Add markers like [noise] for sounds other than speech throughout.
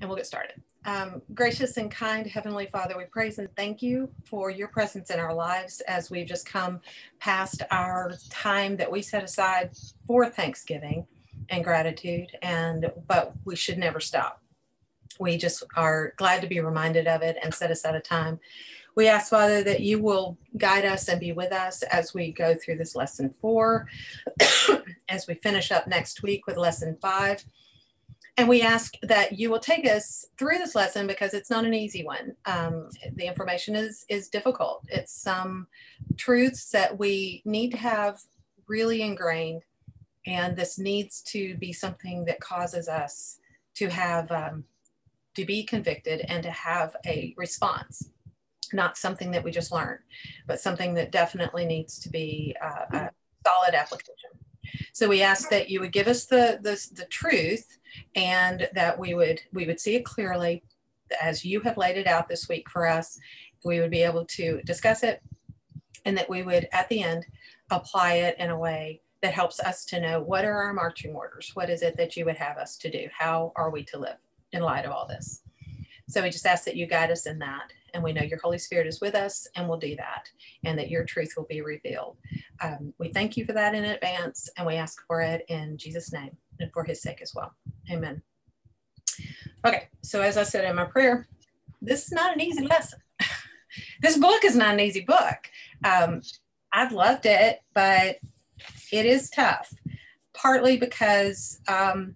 and we'll get started. Um, gracious and kind Heavenly Father, we praise and thank you for your presence in our lives as we've just come past our time that we set aside for Thanksgiving and gratitude. And but we should never stop. We just are glad to be reminded of it and set aside a time. We ask, Father, that you will guide us and be with us as we go through this lesson four, [coughs] as we finish up next week with lesson five and we ask that you will take us through this lesson because it's not an easy one. Um, the information is is difficult. It's some truths that we need to have really ingrained, and this needs to be something that causes us to have um, to be convicted and to have a response. Not something that we just learn, but something that definitely needs to be uh, a solid application. So we ask that you would give us the, the, the truth and that we would we would see it clearly as you have laid it out this week for us. We would be able to discuss it and that we would at the end apply it in a way that helps us to know what are our marching orders? What is it that you would have us to do? How are we to live in light of all this? So we just ask that you guide us in that. And we know your Holy Spirit is with us and will do that, and that your truth will be revealed. Um, we thank you for that in advance, and we ask for it in Jesus' name and for his sake as well. Amen. Okay, so as I said in my prayer, this is not an easy lesson. [laughs] this book is not an easy book. Um, I've loved it, but it is tough, partly because um,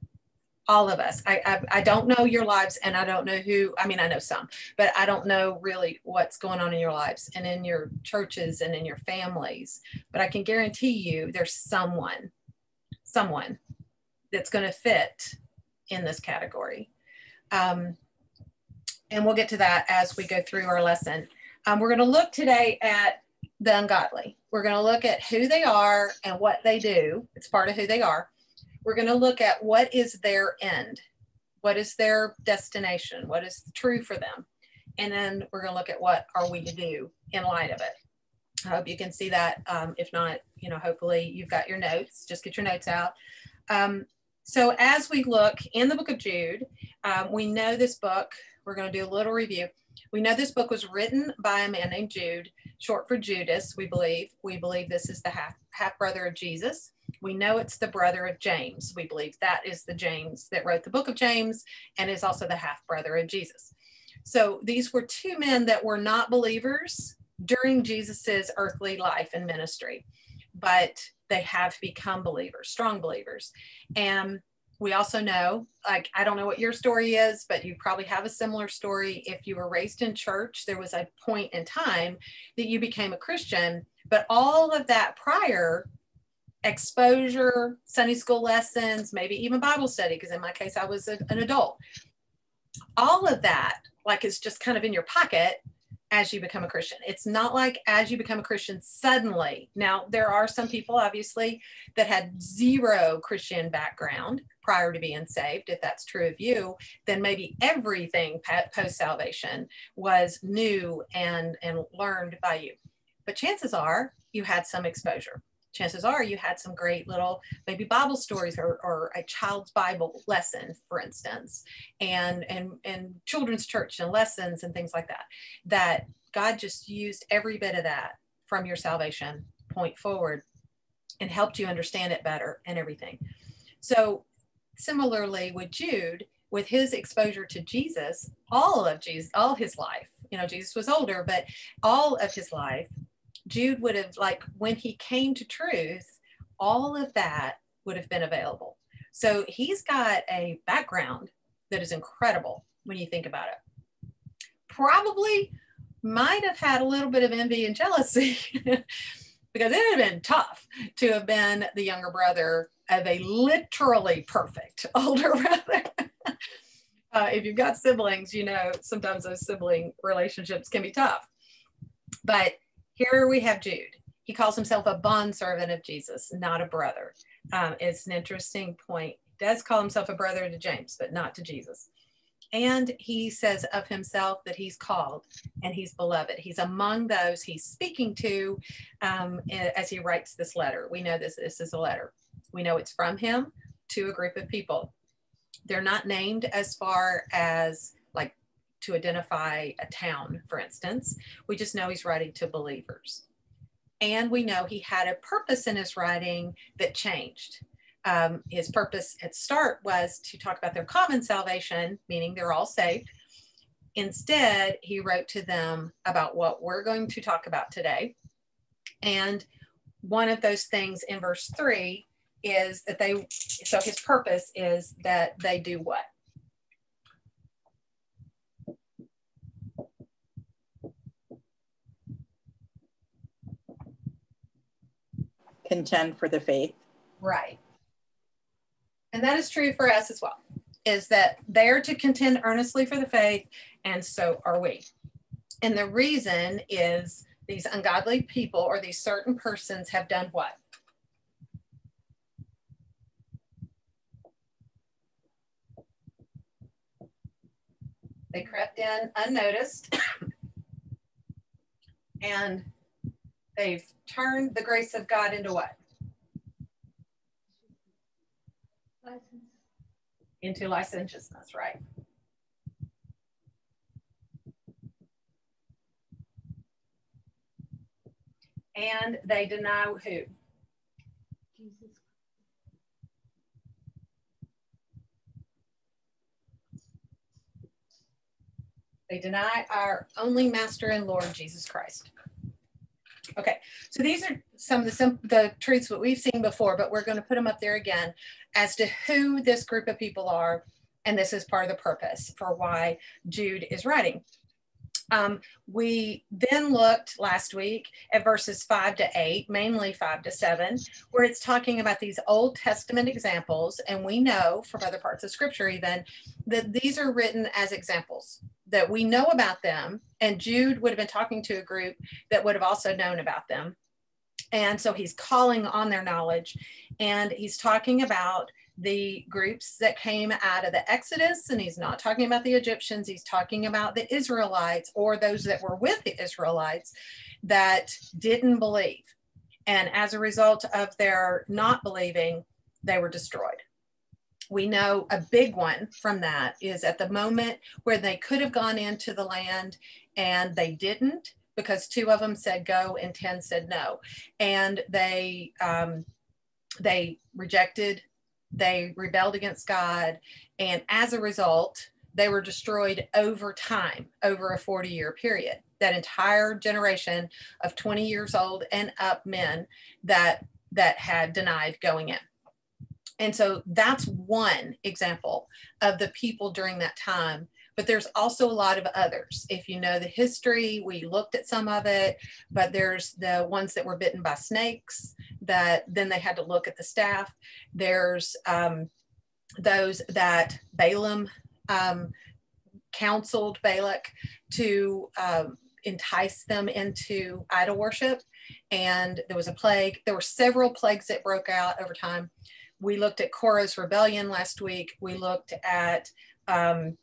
all of us. I, I, I don't know your lives, and I don't know who. I mean, I know some, but I don't know really what's going on in your lives and in your churches and in your families. But I can guarantee you, there's someone, someone that's going to fit in this category. Um, and we'll get to that as we go through our lesson. Um, we're going to look today at the ungodly. We're going to look at who they are and what they do. It's part of who they are. We're going to look at what is their end, what is their destination, what is true for them, and then we're going to look at what are we to do in light of it. I hope you can see that. Um, if not, you know, hopefully you've got your notes. Just get your notes out. Um, so as we look in the book of Jude, um, we know this book, we're going to do a little review. We know this book was written by a man named Jude, short for Judas, we believe. We believe this is the half, half brother of Jesus. We know it's the brother of James. We believe that is the James that wrote the book of James and is also the half brother of Jesus. So these were two men that were not believers during Jesus's earthly life and ministry, but they have become believers, strong believers. And we also know, like, I don't know what your story is, but you probably have a similar story. If you were raised in church, there was a point in time that you became a Christian, but all of that prior exposure, Sunday school lessons, maybe even Bible study, because in my case, I was a, an adult. All of that, like, is just kind of in your pocket as you become a Christian. It's not like as you become a Christian suddenly. Now, there are some people, obviously, that had zero Christian background prior to being saved. If that's true of you, then maybe everything post salvation was new and, and learned by you. But chances are you had some exposure chances are you had some great little maybe bible stories or, or a child's bible lesson for instance and and and children's church and lessons and things like that that god just used every bit of that from your salvation point forward and helped you understand it better and everything. So similarly with jude with his exposure to jesus all of jesus all his life you know jesus was older but all of his life Jude would have, like, when he came to truth, all of that would have been available. So he's got a background that is incredible when you think about it. Probably might have had a little bit of envy and jealousy [laughs] because it would have been tough to have been the younger brother of a literally perfect [laughs] older brother. [laughs] uh, if you've got siblings, you know, sometimes those sibling relationships can be tough. But here we have Jude. He calls himself a bondservant of Jesus, not a brother. Um, it's an interesting point. He does call himself a brother to James, but not to Jesus. And he says of himself that he's called and he's beloved. He's among those he's speaking to um, as he writes this letter. We know this, this is a letter. We know it's from him to a group of people. They're not named as far as like to identify a town, for instance. We just know he's writing to believers. And we know he had a purpose in his writing that changed. Um, his purpose at start was to talk about their common salvation, meaning they're all saved. Instead, he wrote to them about what we're going to talk about today. And one of those things in verse three is that they, so his purpose is that they do what? Contend for the faith. Right. And that is true for us as well, is that they are to contend earnestly for the faith, and so are we. And the reason is these ungodly people or these certain persons have done what? They crept in unnoticed [coughs] and they've turned the grace of God into what? License. Into licentiousness, right? And they deny who? Jesus. They deny our only master and Lord Jesus Christ. Okay, so these are some of the, the truths that we've seen before, but we're going to put them up there again as to who this group of people are. And this is part of the purpose for why Jude is writing. Um, we then looked last week at verses five to eight, mainly five to seven, where it's talking about these Old Testament examples. And we know from other parts of scripture, even that these are written as examples that we know about them. And Jude would have been talking to a group that would have also known about them. And so he's calling on their knowledge and he's talking about the groups that came out of the Exodus, and he's not talking about the Egyptians, he's talking about the Israelites or those that were with the Israelites that didn't believe. And as a result of their not believing, they were destroyed. We know a big one from that is at the moment where they could have gone into the land and they didn't because two of them said go and 10 said no. And they, um, they rejected they rebelled against God. And as a result, they were destroyed over time, over a 40 year period. That entire generation of 20 years old and up men that that had denied going in. And so that's one example of the people during that time. But there's also a lot of others. If you know the history, we looked at some of it, but there's the ones that were bitten by snakes that then they had to look at the staff. There's um, those that Balaam um, counseled Balak to um, entice them into idol worship. And there was a plague. There were several plagues that broke out over time. We looked at Korah's rebellion last week. We looked at um,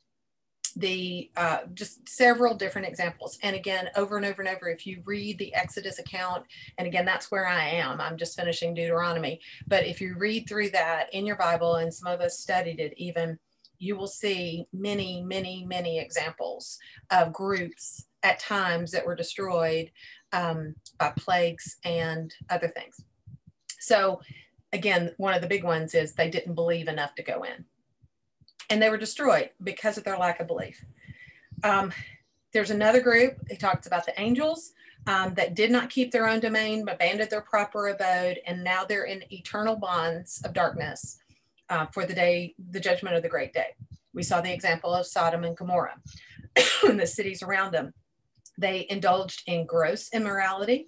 the uh, just several different examples. And again, over and over and over, if you read the Exodus account, and again, that's where I am, I'm just finishing Deuteronomy. But if you read through that in your Bible, and some of us studied it even, you will see many, many, many examples of groups at times that were destroyed um, by plagues and other things. So, again, one of the big ones is they didn't believe enough to go in and they were destroyed because of their lack of belief. Um, there's another group, it talks about the angels um, that did not keep their own domain, but abandoned their proper abode, and now they're in eternal bonds of darkness uh, for the day, the judgment of the great day. We saw the example of Sodom and Gomorrah [coughs] and the cities around them. They indulged in gross immorality.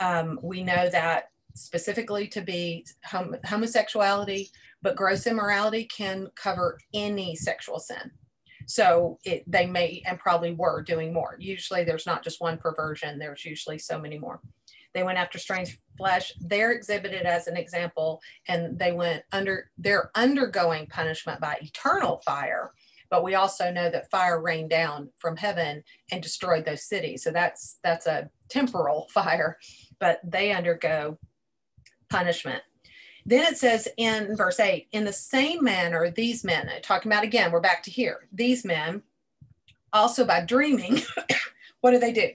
Um, we know that specifically to be hom- homosexuality, but gross immorality can cover any sexual sin. So it, they may and probably were doing more. Usually there's not just one perversion, there's usually so many more. They went after strange flesh. They're exhibited as an example, and they went under, they're undergoing punishment by eternal fire. But we also know that fire rained down from heaven and destroyed those cities. So that's that's a temporal [laughs] fire, but they undergo punishment Then it says in verse 8, in the same manner, these men, talking about again, we're back to here, these men, also by dreaming, [coughs] what do they do?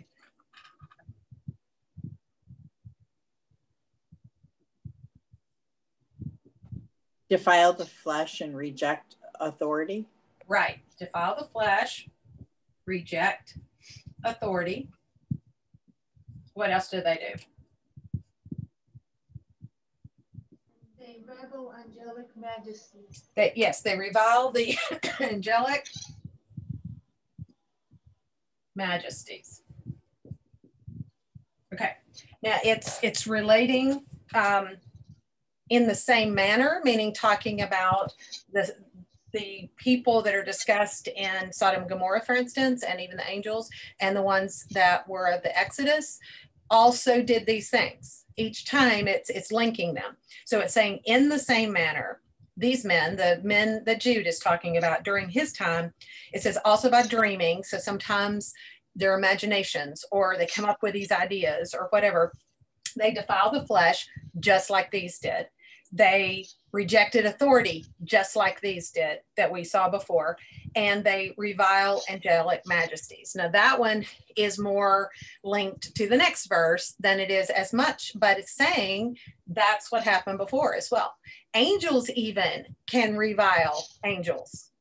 Defile the flesh and reject authority. Right. Defile the flesh, reject authority. What else do they do? They angelic majesties. They, yes, they revile the [coughs] angelic majesties. Okay. Now it's it's relating um, in the same manner, meaning talking about the the people that are discussed in Sodom and Gomorrah, for instance, and even the angels, and the ones that were of the Exodus, also did these things. Each time it's it's linking them. So it's saying in the same manner, these men, the men that Jude is talking about during his time, it says also by dreaming. So sometimes their imaginations or they come up with these ideas or whatever. They defile the flesh just like these did. They rejected authority, just like these did that we saw before, and they revile angelic majesties. Now, that one is more linked to the next verse than it is as much, but it's saying that's what happened before as well. Angels even can revile angels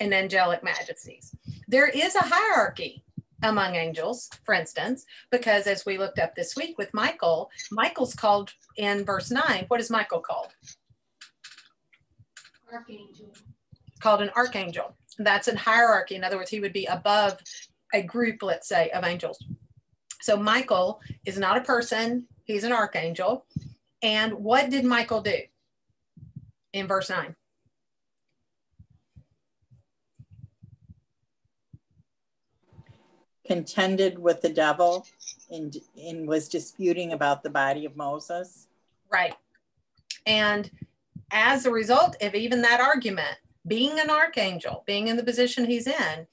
and angelic majesties. There is a hierarchy among angels, for instance, because as we looked up this week with Michael, Michael's called in verse 9. What is Michael called? Archangel. Called an archangel. That's in hierarchy. In other words, he would be above a group, let's say, of angels. So Michael is not a person, he's an archangel. And what did Michael do in verse 9? Contended with the devil and, and was disputing about the body of Moses. Right. And as a result of even that argument, being an archangel, being in the position he's in,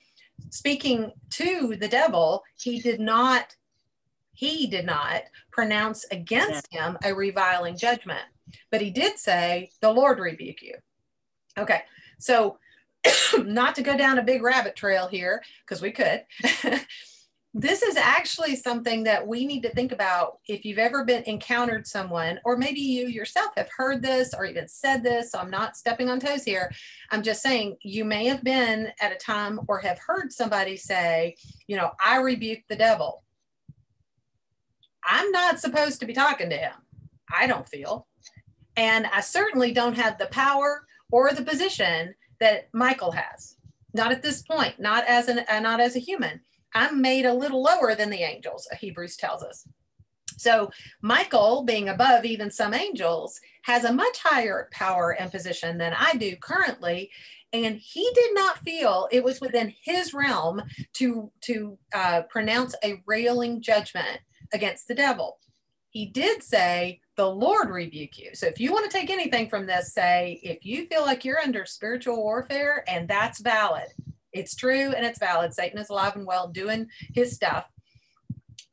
speaking to the devil, he did not he did not pronounce against yeah. him a reviling judgment, but he did say, The Lord rebuke you. Okay, so [coughs] not to go down a big rabbit trail here, because we could. [laughs] this is actually something that we need to think about if you've ever been encountered someone, or maybe you yourself have heard this or even said this. So I'm not stepping on toes here. I'm just saying you may have been at a time or have heard somebody say, you know, I rebuke the devil. I'm not supposed to be talking to him. I don't feel. And I certainly don't have the power or the position that Michael has. Not at this point, not as an uh, not as a human. I'm made a little lower than the angels, Hebrews tells us. So Michael, being above even some angels, has a much higher power and position than I do currently. And he did not feel it was within his realm to, to uh, pronounce a railing judgment against the devil. He did say, the Lord rebuke you. So if you want to take anything from this, say, if you feel like you're under spiritual warfare and that's valid, it's true and it's valid. Satan is alive and well doing his stuff.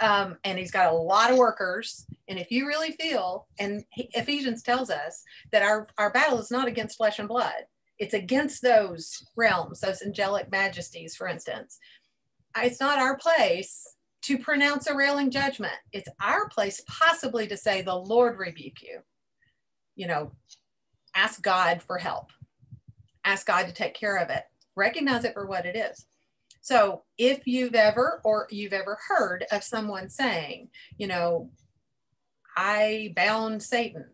Um, and he's got a lot of workers. And if you really feel, and Ephesians tells us that our, our battle is not against flesh and blood, it's against those realms, those angelic majesties, for instance. It's not our place to pronounce a railing judgment. It's our place possibly to say, the Lord rebuke you. You know, ask God for help. Ask God to take care of it. Recognize it for what it is. So if you've ever or you've ever heard of someone saying, you know, I bound Satan,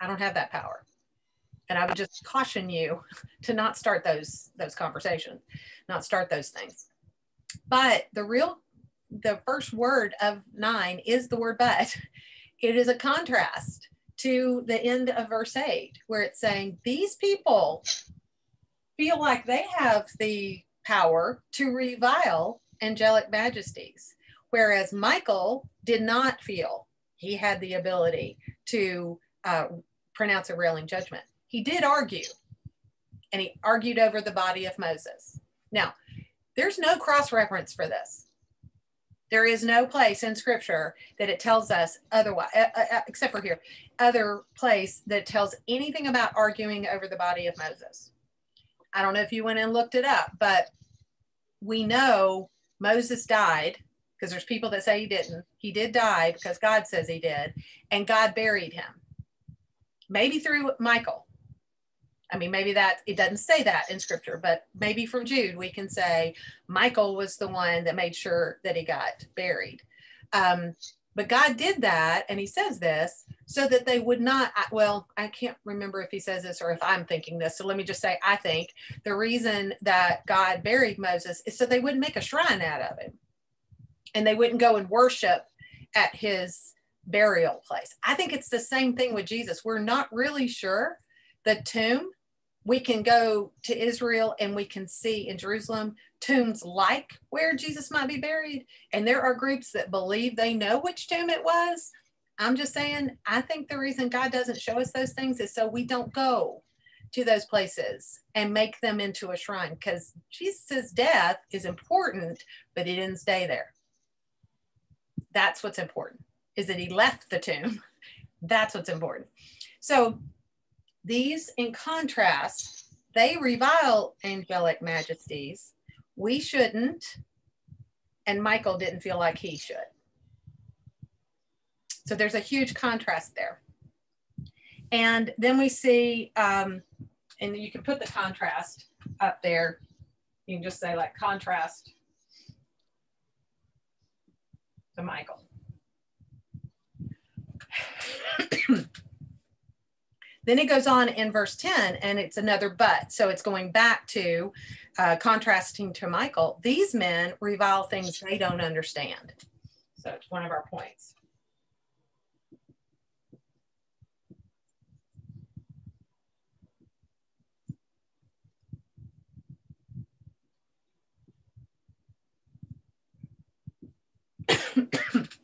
I don't have that power. And I would just caution you [laughs] to not start those those conversations, not start those things. But the real the first word of nine is the word but. [laughs] It is a contrast to the end of verse eight, where it's saying these people feel like they have the power to revile angelic majesties, whereas Michael did not feel he had the ability to uh, pronounce a railing judgment. He did argue, and he argued over the body of Moses. Now, there's no cross reference for this There is no place in scripture that it tells us otherwise, uh, uh, except for here, other place that tells anything about arguing over the body of Moses. I don't know if you went and looked it up, but we know Moses died because there's people that say he didn't. He did die because God says he did, and God buried him. Maybe through Michael. I mean, maybe that it doesn't say that in scripture, but maybe from Jude we can say Michael was the one that made sure that he got buried. Um, but God did that, and he says this so that they would not. Well, I can't remember if he says this or if I'm thinking this. So let me just say, I think the reason that God buried Moses is so they wouldn't make a shrine out of him and they wouldn't go and worship at his burial place. I think it's the same thing with Jesus. We're not really sure the tomb we can go to Israel and we can see in Jerusalem tombs like where Jesus might be buried. And there are groups that believe they know which tomb it was. I'm just saying, I think the reason God doesn't show us those things is so we don't go to those places and make them into a shrine because Jesus' death is important, but he didn't stay there. That's what's important, is that he left the tomb. [laughs] That's what's important. So these, in contrast, they revile angelic majesties. We shouldn't, and Michael didn't feel like he should. So there's a huge contrast there. And then we see, um, and you can put the contrast up there. You can just say like contrast to Michael. [clears throat] Then it goes on in verse 10 and it's another but. So it's going back to uh, contrasting to Michael. These men revile things they don't understand. So it's one of our points. [clears throat] [coughs]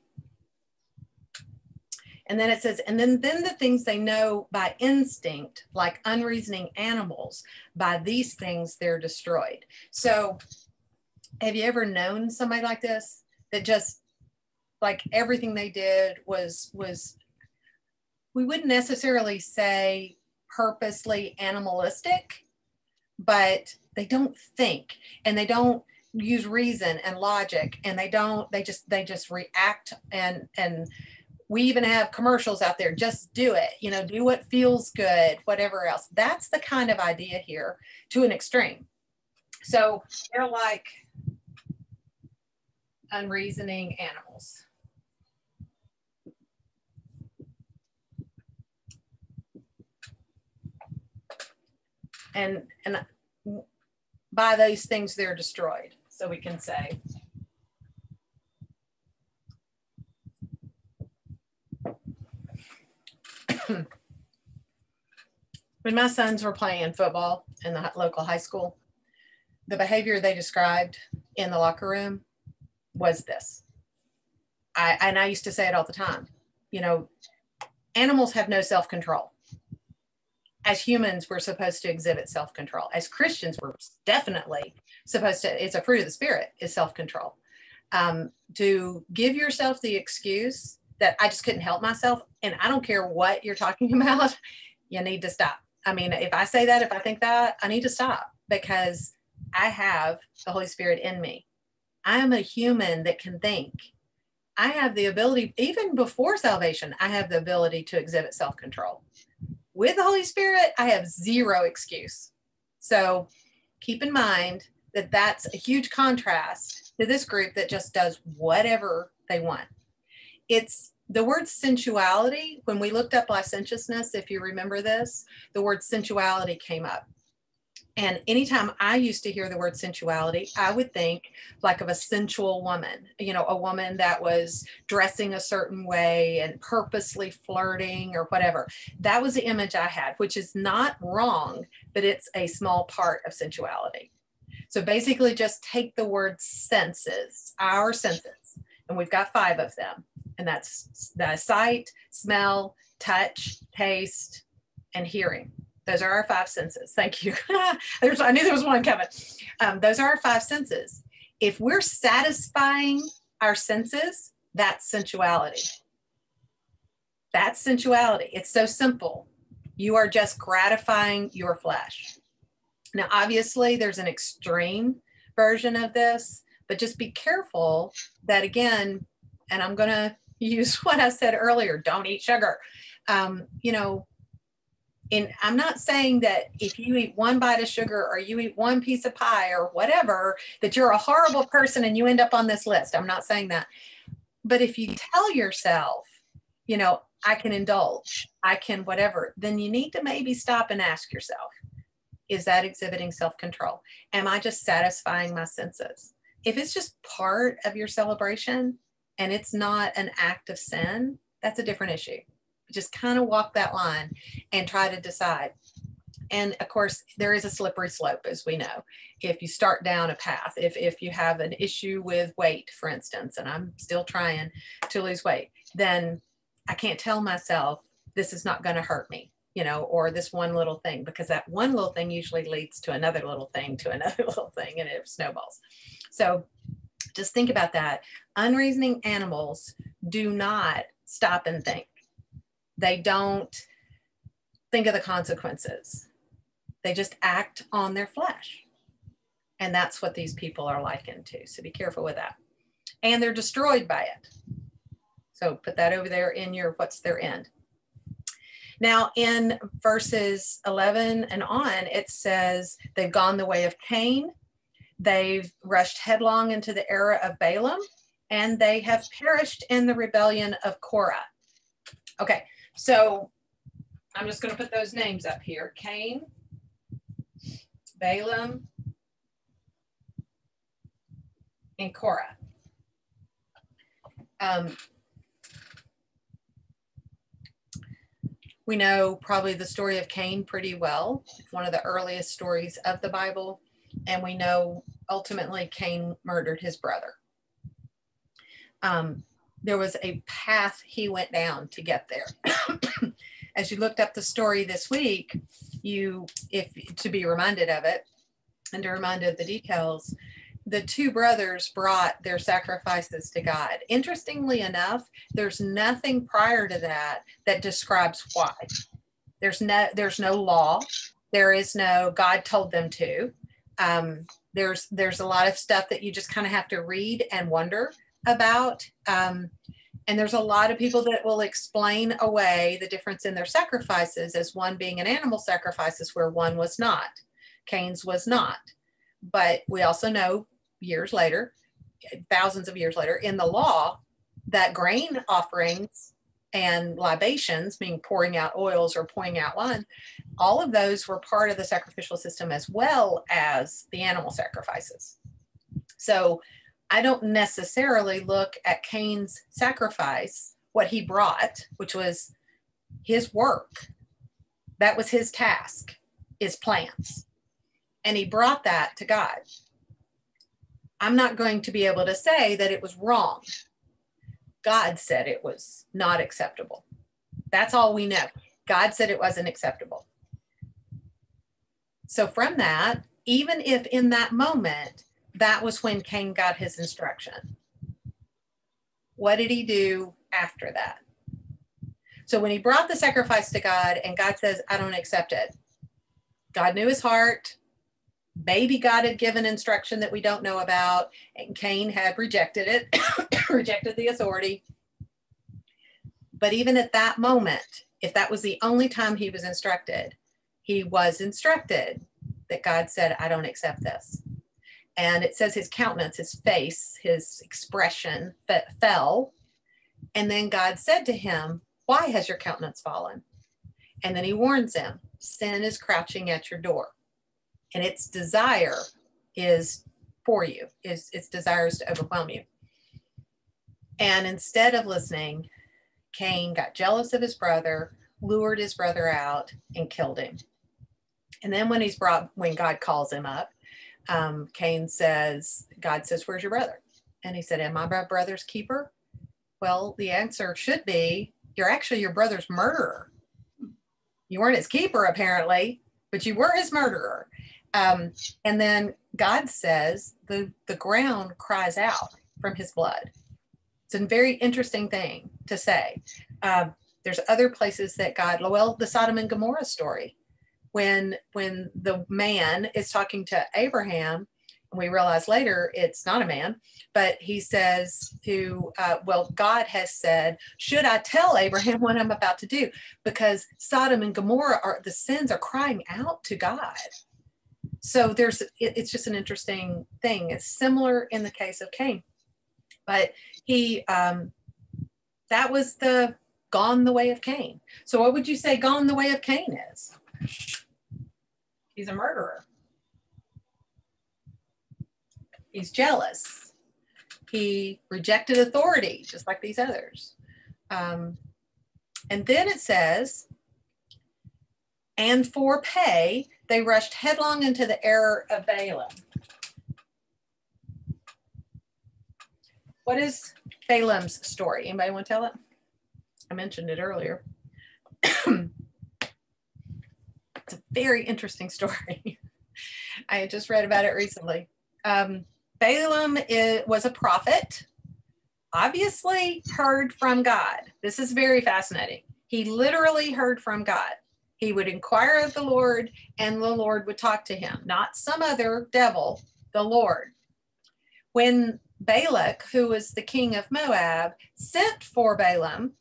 And then it says, and then, then the things they know by instinct, like unreasoning animals, by these things they're destroyed. So have you ever known somebody like this that just like everything they did was was we wouldn't necessarily say purposely animalistic, but they don't think and they don't use reason and logic and they don't they just they just react and and we even have commercials out there just do it you know do what feels good whatever else. That's the kind of idea here to an extreme. So they're like unreasoning animals. And and by those things they're destroyed. So we can say [laughs] when my sons were playing football in the local high school, the behavior they described in the locker room was this. I, and I used to say it all the time. You know, animals have no self control. As humans, we're supposed to exhibit self control. As Christians, we're definitely supposed to, it's a fruit of the spirit, is self control. Um, to give yourself the excuse that I just couldn't help myself. And I don't care what you're talking [laughs] about, you need to stop. I mean, if I say that, if I think that, I need to stop because I have the Holy Spirit in me. I am a human that can think. I have the ability, even before salvation, I have the ability to exhibit self control. With the Holy Spirit, I have zero excuse. So keep in mind that that's a huge contrast to this group that just does whatever they want it's the word sensuality, when we looked up licentiousness, if you remember this, the word sensuality came up. And anytime I used to hear the word sensuality, I would think like of a sensual woman, you know, a woman that was dressing a certain way and purposely flirting or whatever. That was the image I had, which is not wrong, but it's a small part of sensuality. So basically, just take the word senses, our senses, and we've got five of them and that's the sight, smell, touch, taste, and hearing. Those are our five senses. Thank you. [laughs] There's, I knew there was one coming. Um, those are our five senses. If we're satisfying our senses, that's sensuality. That's sensuality. It's so simple. You are just gratifying your flesh. Now, obviously, there's an extreme version of this, but just be careful that, again, and I'm going to use [laughs] what I said earlier don't eat sugar. Um, you know, and I'm not saying that if you eat one bite of sugar or you eat one piece of pie or whatever, that you're a horrible person and you end up on this list. I'm not saying that. But if you tell yourself, you know, I can indulge, I can whatever, then you need to maybe stop and ask yourself, is that exhibiting self control? Am I just satisfying my senses? If it's just part of your celebration and it's not an act of sin, that's a different issue just kind of walk that line and try to decide. And of course, there is a slippery slope, as we know. If you start down a path, if, if you have an issue with weight, for instance, and I'm still trying to lose weight, then I can't tell myself this is not going to hurt me, you know, or this one little thing, because that one little thing usually leads to another little thing, to another [laughs] little thing, and it snowballs. So just think about that. Unreasoning animals do not stop and think they don't think of the consequences. They just act on their flesh. And that's what these people are likened to. So be careful with that. And they're destroyed by it. So put that over there in your what's their end. Now, in verses 11 and on, it says they've gone the way of Cain, they've rushed headlong into the era of Balaam, and they have perished in the rebellion of Korah. Okay, so I'm just going to put those names up here Cain, Balaam, and Korah. Um, we know probably the story of Cain pretty well. One of the earliest stories of the Bible. And we know ultimately Cain murdered his brother. Um, there was a path he went down to get there. [coughs] As you looked up the story this week, you, if to be reminded of it and to remind of the details, the two brothers brought their sacrifices to God. Interestingly enough, there's nothing prior to that that describes why. There's no there's no law. There is no God told them to. Um, there's there's a lot of stuff that you just kind of have to read and wonder about. Um, and there's a lot of people that will explain away the difference in their sacrifices as one being an animal sacrifices where one was not. Cain's was not. But we also know years later, thousands of years later, in the law, that grain offerings and libations, meaning pouring out oils or pouring out wine, all of those were part of the sacrificial system as well as the animal sacrifices. So I don't necessarily look at Cain's sacrifice, what he brought, which was his work. That was his task, his plants. And he brought that to God. I'm not going to be able to say that it was wrong. God said it was not acceptable. That's all we know. God said it wasn't acceptable. So, from that, even if in that moment that was when Cain got his instruction. What did he do after that? So when he brought the sacrifice to God and God says, I don't accept it, God knew his heart. Maybe God had given instruction that we don't know about, and Cain had rejected it, [coughs] rejected the authority. But even at that moment, if that was the only time he was instructed, he was instructed that God said, I don't accept this and it says his countenance, his face, his expression fell. And then God said to him, Why has your countenance fallen? And then he warns him, Sin is crouching at your door, and its desire is for you, is its desires to overwhelm you. And instead of listening, Cain got jealous of his brother, lured his brother out, and killed him. And then when he's brought, when God calls him up, um, Cain says, God says, Where's your brother? And he said, Am I my brother's keeper? Well, the answer should be, You're actually your brother's murderer. You weren't his keeper, apparently, but you were his murderer. Um, and then God says, the, the ground cries out from his blood. It's a very interesting thing to say. Uh, there's other places that God, well, the Sodom and Gomorrah story, when when the man is talking to Abraham, and we realize later it's not a man, but he says to, uh, well, God has said, should I tell Abraham what I'm about to do? Because Sodom and Gomorrah are the sins are crying out to God. So there's, it, it's just an interesting thing. It's similar in the case of Cain, but he, um, that was the gone the way of Cain. So what would you say gone the way of Cain is? He's a murderer. He's jealous. He rejected authority, just like these others. Um, and then it says, and for pay, they rushed headlong into the error of Balaam. What is Balaam's story? Anybody want to tell it? I mentioned it earlier. [clears throat] it's a very interesting story. [laughs] I just read about it recently. Um, Balaam is, was a prophet, obviously heard from God. This is very fascinating. He literally heard from God. He would inquire of the Lord, and the Lord would talk to him, not some other devil, the Lord. When Balak, who was the king of Moab, sent for Balaam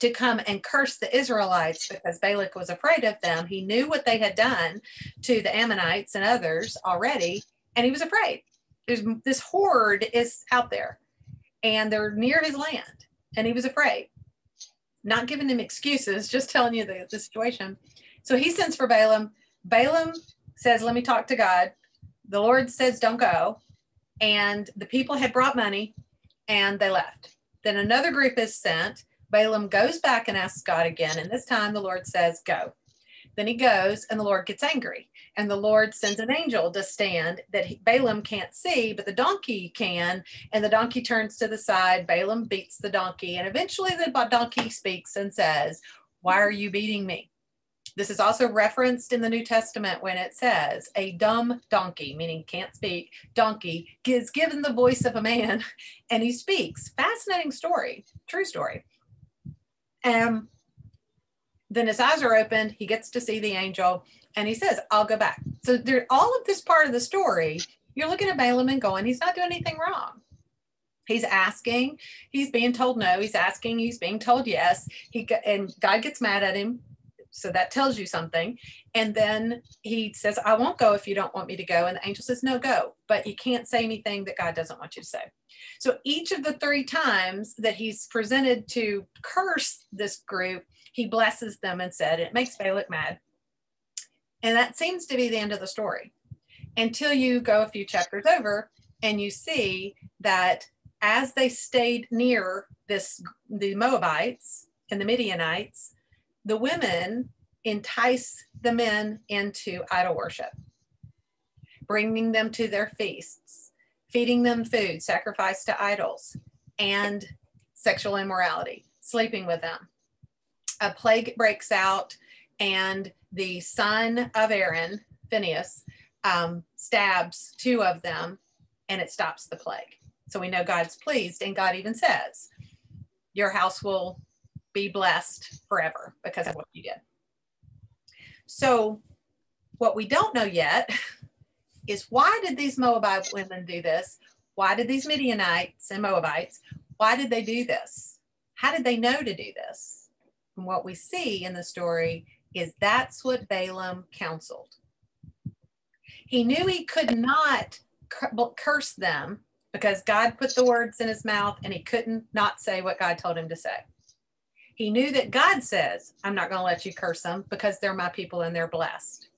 to come and curse the Israelites because Balak was afraid of them. He knew what they had done to the Ammonites and others already, and he was afraid. There's, this horde is out there, and they're near his land, and he was afraid. Not giving him excuses, [laughs] just telling you the, the situation. So he sends for Balaam. Balaam says, Let me talk to God. The Lord says, Don't go. And the people had brought money and they left. Then another group is sent Balaam goes back and asks God again. And this time the Lord says, Go. Then he goes and the Lord gets angry. And the Lord sends an angel to stand that he, Balaam can't see, but the donkey can. And the donkey turns to the side. Balaam beats the donkey. And eventually the donkey speaks and says, Why are you beating me? This is also referenced in the New Testament when it says, A dumb donkey, meaning can't speak, donkey, is given the voice of a man [laughs] and he speaks. Fascinating story, true story. And then his eyes are opened. He gets to see the angel and he says, I'll go back. So there, all of this part of the story, you're looking at Balaam and going, he's not doing anything wrong. He's asking, he's being told no, he's asking, he's being told yes. He and God gets mad at him. So that tells you something. And then he says, I won't go if you don't want me to go. And the angel says, No, go. But you can't say anything that God doesn't want you to say. So each of the three times that he's presented to curse this group, he blesses them and said, It makes Balak mad. And that seems to be the end of the story until you go a few chapters over and you see that as they stayed near this the Moabites and the Midianites, the women entice the men into idol worship, bringing them to their feasts, feeding them food sacrificed to idols, and sexual immorality, sleeping with them. A plague breaks out, and the son of Aaron, Phineas, um, stabs two of them, and it stops the plague. So we know God's pleased, and God even says, Your house will be blessed forever because of what you did. So, what we don't know yet [laughs] is why did these Moabite women do this? Why did these Midianites and Moabites, why did they do this? How did they know to do this? And what we see in the story is that's what Balaam counseled. He knew he could not curse them because God put the words in his mouth and he couldn't not say what God told him to say. He knew that God says, I'm not going to let you curse them because they're my people and they're blessed.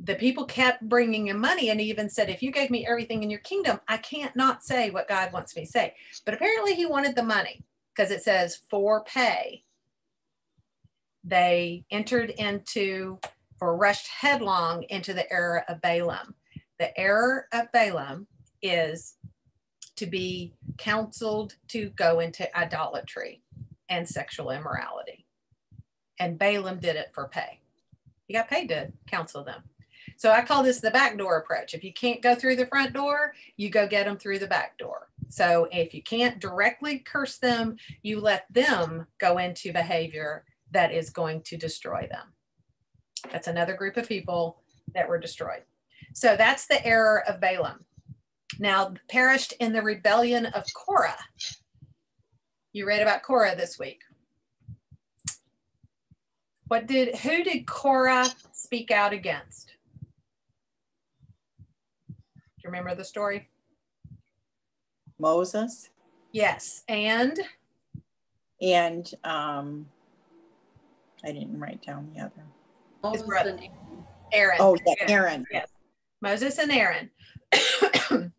The people kept bringing him money and he even said, If you gave me everything in your kingdom, I can't not say what God wants me to say. But apparently he wanted the money because it says for pay. They entered into or rushed headlong into the error of Balaam. The error of Balaam is to be counseled to go into idolatry and sexual immorality. And Balaam did it for pay. He got paid to counsel them. So I call this the backdoor approach. If you can't go through the front door, you go get them through the back door. So if you can't directly curse them, you let them go into behavior that is going to destroy them. That's another group of people that were destroyed. So that's the error of Balaam. Now, perished in the rebellion of Korah. You read about Korah this week. What did who did Korah speak out against? Do you remember the story? Moses Yes, and and um, I didn't write down the other. His Moses brother. and Aaron. Aaron. Oh, yeah, Aaron. Yes. Moses and Aaron. [coughs]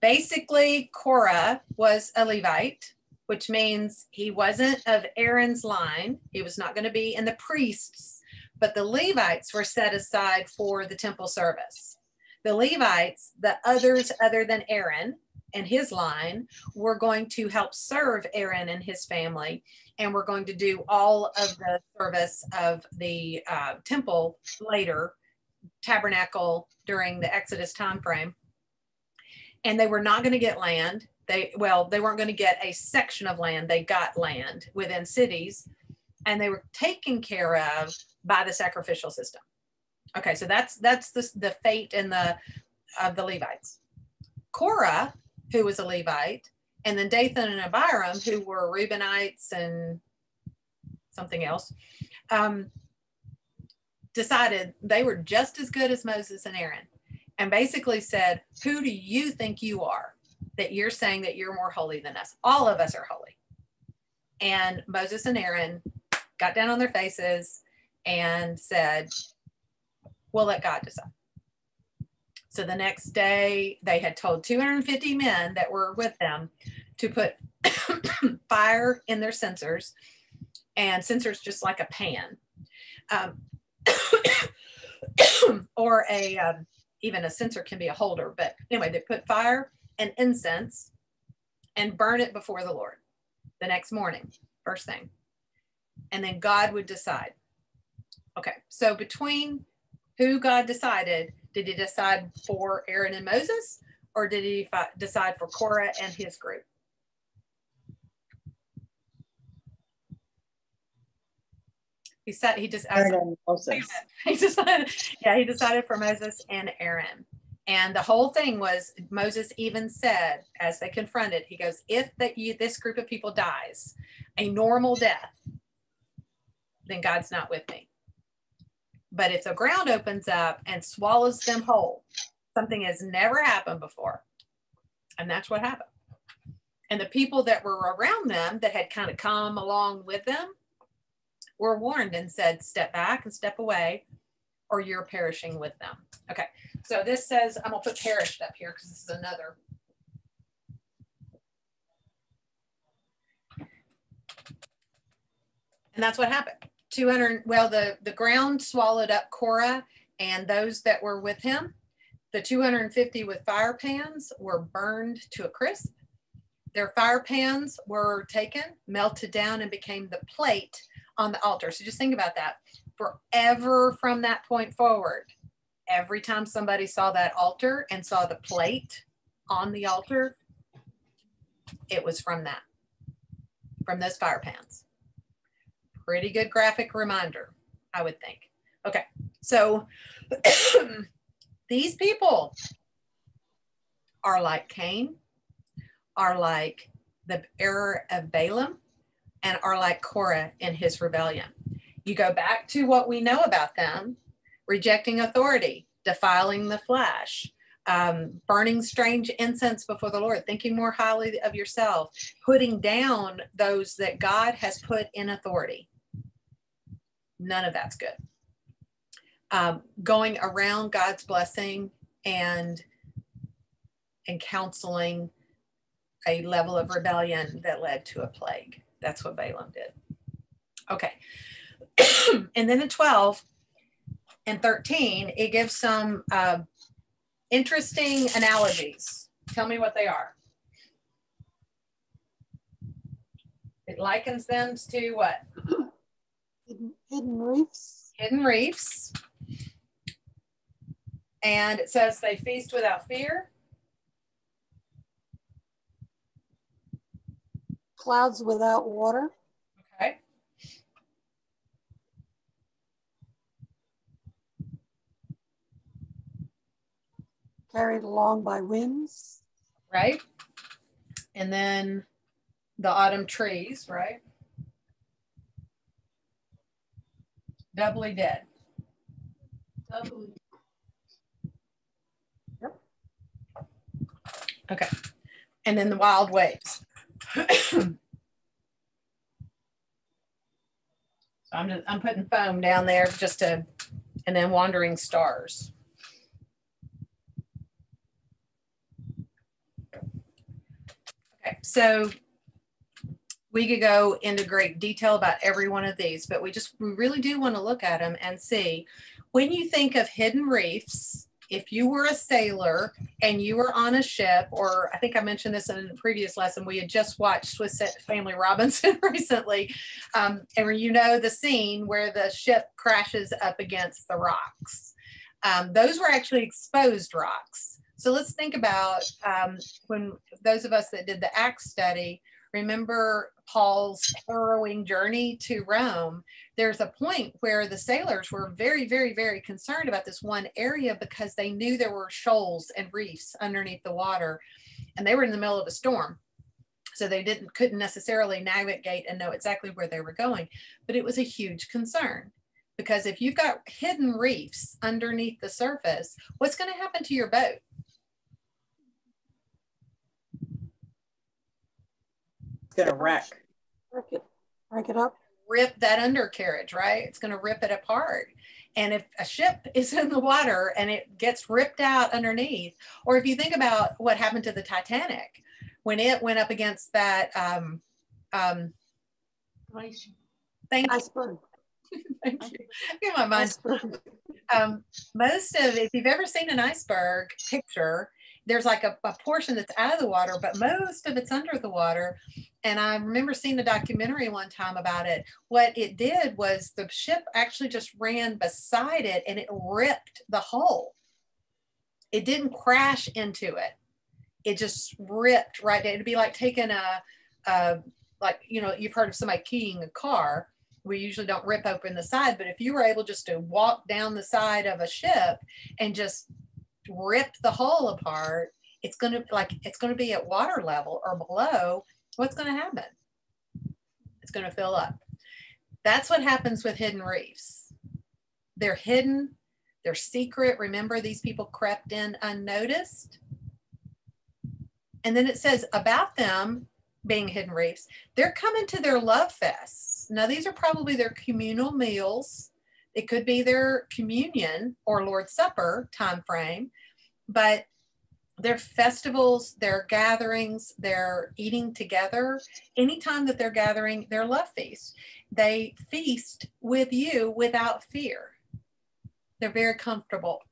Basically, Korah was a Levite, which means he wasn't of Aaron's line. He was not going to be in the priests, but the Levites were set aside for the temple service. The Levites, the others other than Aaron and his line, were going to help serve Aaron and his family, and were going to do all of the service of the uh, temple later tabernacle during the Exodus time frame. And they were not going to get land. They well, they weren't going to get a section of land. They got land within cities and they were taken care of by the sacrificial system. Okay, so that's that's the, the fate and the of the Levites. Korah, who was a Levite, and then Dathan and Abiram, who were Reubenites and something else, um, decided they were just as good as Moses and Aaron and basically said, Who do you think you are that you're saying that you're more holy than us? All of us are holy. And Moses and Aaron got down on their faces and said, We'll let God decide. So the next day, they had told 250 men that were with them to put [coughs] fire in their censers, and censers just like a pan. Um, [coughs] or a um, even a censer can be a holder but anyway they put fire and incense and burn it before the lord the next morning first thing and then god would decide okay so between who god decided did he decide for aaron and moses or did he decide for korah and his group he said he just asked Aaron and Moses. [laughs] he decided, yeah, he decided for Moses and Aaron. And the whole thing was Moses even said, as they confronted, he goes, if that you this group of people dies a normal death, then God's not with me. But if the ground opens up and swallows them whole, something has never happened before. And that's what happened. And the people that were around them that had kind of come along with them were warned and said, step back and step away, or you're perishing with them. Okay, so this says, I'm gonna put perished up here because this is another. And that's what happened. 200, well, the, the ground swallowed up Korah and those that were with him. The 250 with fire pans were burned to a crisp. Their fire pans were taken, melted down, and became the plate on the altar. So just think about that. Forever from that point forward, every time somebody saw that altar and saw the plate on the altar, it was from that, from those fire pans. Pretty good graphic reminder, I would think. Okay, so [clears throat] these people are like Cain, are like the error of Balaam, and are like Korah in his rebellion. You go back to what we know about them rejecting authority, defiling the flesh, um, burning strange incense before the Lord, thinking more highly of yourself, putting down those that God has put in authority. None of that's good. Um, going around God's blessing and and counseling a level of rebellion that led to a plague. That's what Balaam did. Okay. [clears throat] and then in 12 and 13, it gives some uh, interesting analogies. Tell me what they are. It likens them to what? Hidden, hidden reefs. Hidden reefs. And it says they feast without fear. clouds without water, Okay. Carried along by winds, Right. And then the autumn trees, right? Doubly dead. doubly, Okay. And then the wild waves. [coughs] so I'm just, I'm putting foam down there just to, and then wandering stars. Okay, so we could go into great detail about every one of these, but we just, we really do want to look at them and see when you think of hidden reefs, if you were a sailor and you were on a ship, or I think I mentioned this in a previous lesson, we had just watched Swiss Family Robinson [laughs] recently, um, and you know the scene where the ship crashes up against the rocks. Um, those were actually exposed rocks. So let's think about um, when those of us that did the Acts study remember Paul's harrowing journey to Rome. There's a point where the sailors were very, very, very concerned about this one area because they knew there were shoals and reefs underneath the water, and they were in the middle of a storm. So they didn't couldn't necessarily navigate and know exactly where they were going, but it was a huge concern because if you've got hidden reefs underneath the surface, what's going to happen to your boat? It's gonna wreck. break it, break it up. rip that undercarriage, right? It's going to rip it apart. And if a ship [laughs] is in the water and it gets ripped out underneath, or if you think about what happened to the Titanic when it went up against that, um, um, glacier. thank you, Iceberg. [laughs] thank you. Get my mind. Um, most of, if you've ever seen an iceberg picture, there's like a, a portion that's out of the water, but most of it's under the water. And I remember seeing a documentary one time about it. What it did was the ship actually just ran beside it and it ripped the hole. It didn't crash into it. It just ripped right. It'd be like taking a, a like, you know, you've heard of somebody keying a car. We usually don't rip open the side, but if you were able just to walk down the side of a ship and just rip the hole apart, it's going to like it's going to be at water level or below. What's going to happen? It's going to fill up. That's what happens with hidden reefs. They're hidden, they're secret. Remember, these people crept in unnoticed. And then it says about them being hidden reefs, they're coming to their love fests. Now, these are probably their communal meals. It could be their communion or Lord's Supper time frame, but their festivals, their gatherings, their eating together, anytime that they're gathering their love feast, they feast with you without fear. They're very comfortable.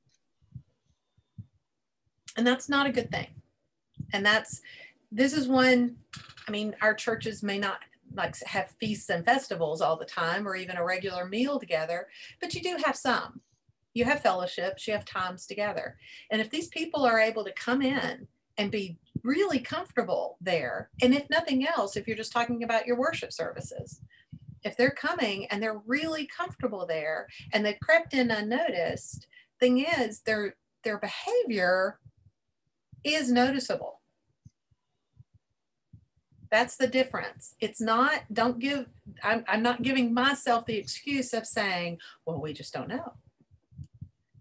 And that's not a good thing. And that's, this is one, I mean, our churches may not like have feasts and festivals all the time or even a regular meal together, but you do have some. You have fellowships, you have times together. And if these people are able to come in and be really comfortable there, and if nothing else, if you're just talking about your worship services, if they're coming and they're really comfortable there and they've crept in unnoticed, thing is their their behavior is noticeable. That's the difference. It's not, don't give, I'm, I'm not giving myself the excuse of saying, well, we just don't know.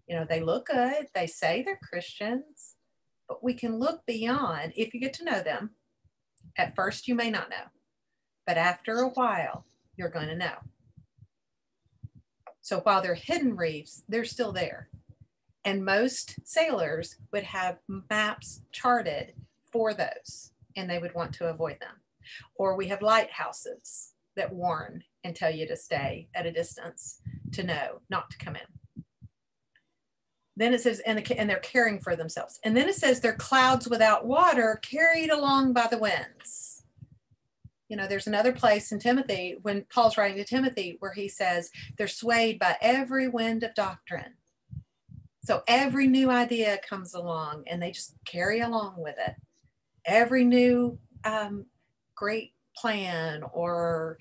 You know, they look good, they say they're Christians, but we can look beyond if you get to know them. At first, you may not know, but after a while, you're going to know. So while they're hidden reefs, they're still there. And most sailors would have maps charted for those, and they would want to avoid them. Or we have lighthouses that warn and tell you to stay at a distance to know not to come in. Then it says, and, the, and they're caring for themselves. And then it says they're clouds without water carried along by the winds. You know, there's another place in Timothy when Paul's writing to Timothy where he says they're swayed by every wind of doctrine. So every new idea comes along and they just carry along with it. Every new um, great plan or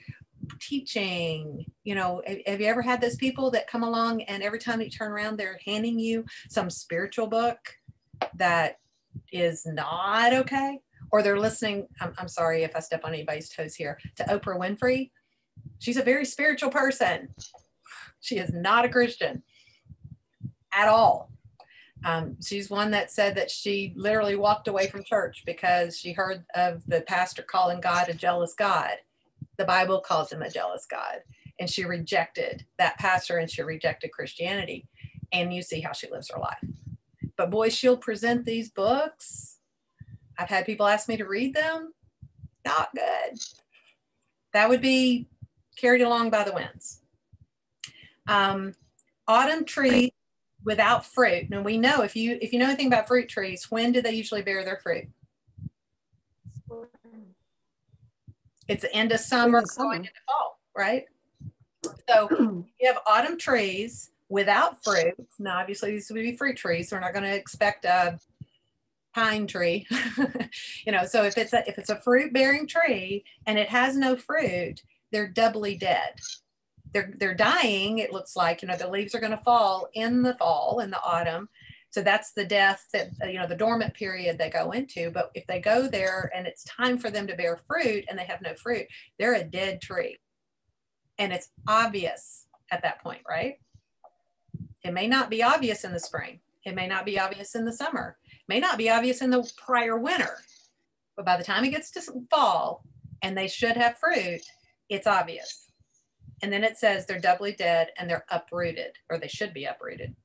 teaching you know have, you ever had those people that come along and every time you turn around they're handing you some spiritual book that is not okay? Or they're listening I'm, I'm sorry if i step on anybody's toes here to oprah winfrey. She's a very spiritual person. She is not a christian at all um, she's one that said that she literally walked away from church because she heard of the pastor calling god a jealous god the Bible calls him a jealous God. And she rejected that pastor and she rejected Christianity. And you see how she lives her life. But boy, she'll present these books. I've had people ask me to read them. Not good. That would be carried along by the winds. Um, autumn tree without fruit. And we know if you if you know anything about fruit trees, when do they usually bear their fruit? it's the end of summer, going into fall, right? So [clears throat] you have autumn trees without fruit. Now, obviously, these would be fruit trees. So we're not going to expect a pine tree, [laughs] you know. So if it's a if it's a fruit bearing tree and it has no fruit, they're doubly dead. They're they're dying. It looks like you know the leaves are going to fall in the fall in the autumn. So that's the death that uh, you know the dormant period they go into. But if they go there and it's time for them to bear fruit and they have no fruit, they're a dead tree. And it's obvious at that point, right? It may not be obvious in the spring. It may not be obvious in the summer. It may not be obvious in the prior winter. But by the time it gets to fall and they should have fruit, it's obvious. And then it says they're doubly dead and they're uprooted, or they should be uprooted.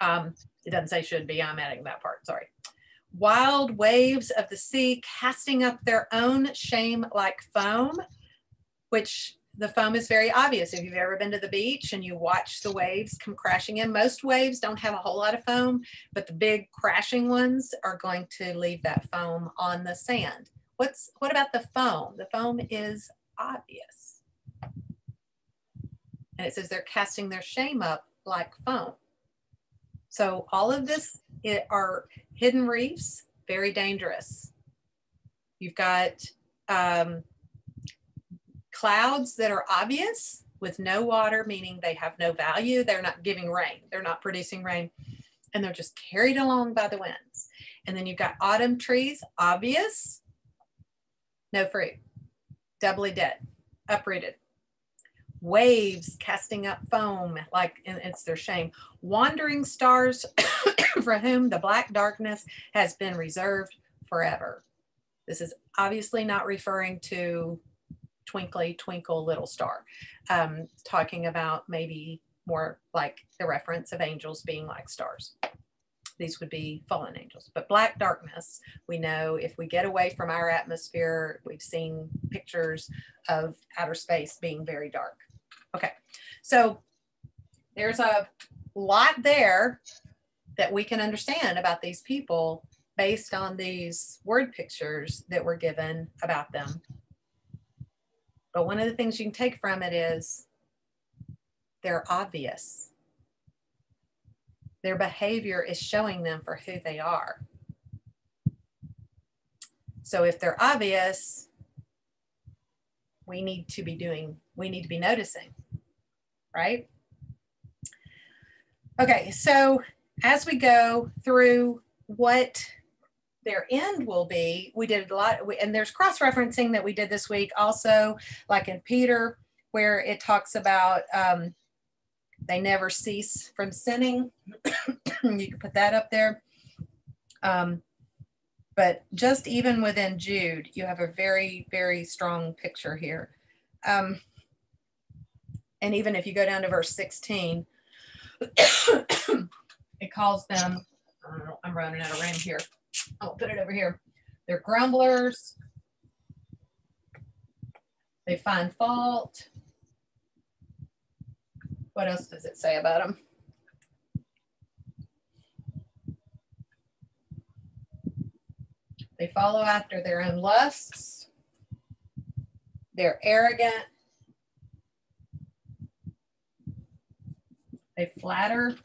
Um, it doesn't say should be, I'm adding that part, sorry. Wild waves of the sea casting up their own shame like foam, which the foam is very obvious. If you've ever been to the beach and you watch the waves come crashing in, most waves don't have a whole lot of foam, but the big crashing ones are going to leave that foam on the sand. What's what about the foam? The foam is obvious. And it says they're casting their shame up like foam. So all of this are hidden reefs, very dangerous. You've got um, clouds that are obvious with no water, meaning they have no value. They're not giving rain. They're not producing rain. And they're just carried along by the winds. And then you've got autumn trees, obvious, no fruit, doubly dead, uprooted waves casting up foam like it's their shame wandering stars [coughs] for whom the black darkness has been reserved forever this is obviously not referring to twinkly twinkle little star um, talking about maybe more like the reference of angels being like stars these would be fallen angels. But black darkness, we know if we get away from our atmosphere, we've seen pictures of outer space being very dark. Okay, so there's a lot there that we can understand about these people based on these word pictures that were given about them. But one of the things you can take from it is they're obvious. Their behavior is showing them for who they are. So if they're obvious, we need to be doing, we need to be noticing right? Okay, so as we go through what their end will be, we did a lot, and there's cross referencing that we did this week also, like in Peter, where it talks about um, they never cease from sinning. [coughs] you can put that up there. Um, but just even within Jude, you have a very, very strong picture here. Um, and even if you go down to verse 16, [coughs] it calls them, I'm running out of room here. I'll put it over here. They're grumblers. They find fault. What else does it say about them? They follow after their own lusts. They're arrogant. They flatter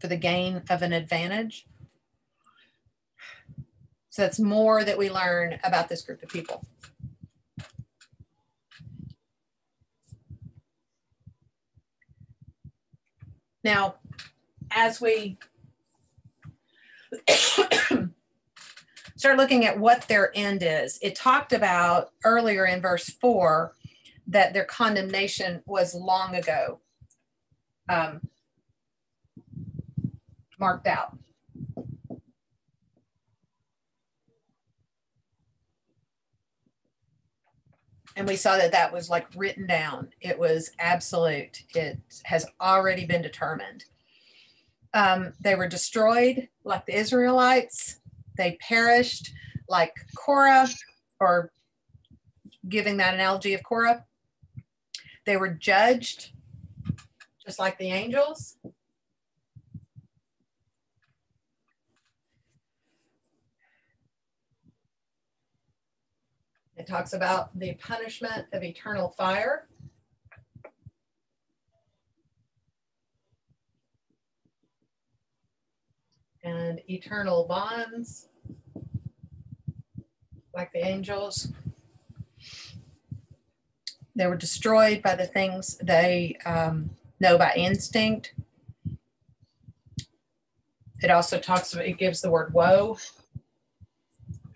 for the gain of an advantage. So that's more that we learn about this group of people. Now, as we [coughs] start looking at what their end is, it talked about earlier in verse four that their condemnation was long ago um, marked out. And we saw that that was like written down. It was absolute. It has already been determined. Um, they were destroyed like the Israelites. They perished like Korah, or giving that analogy of Korah. They were judged just like the angels. It talks about the punishment of eternal fire. And eternal bonds, like the angels. They were destroyed by the things they um, know by instinct. It also talks about, it gives the word woe,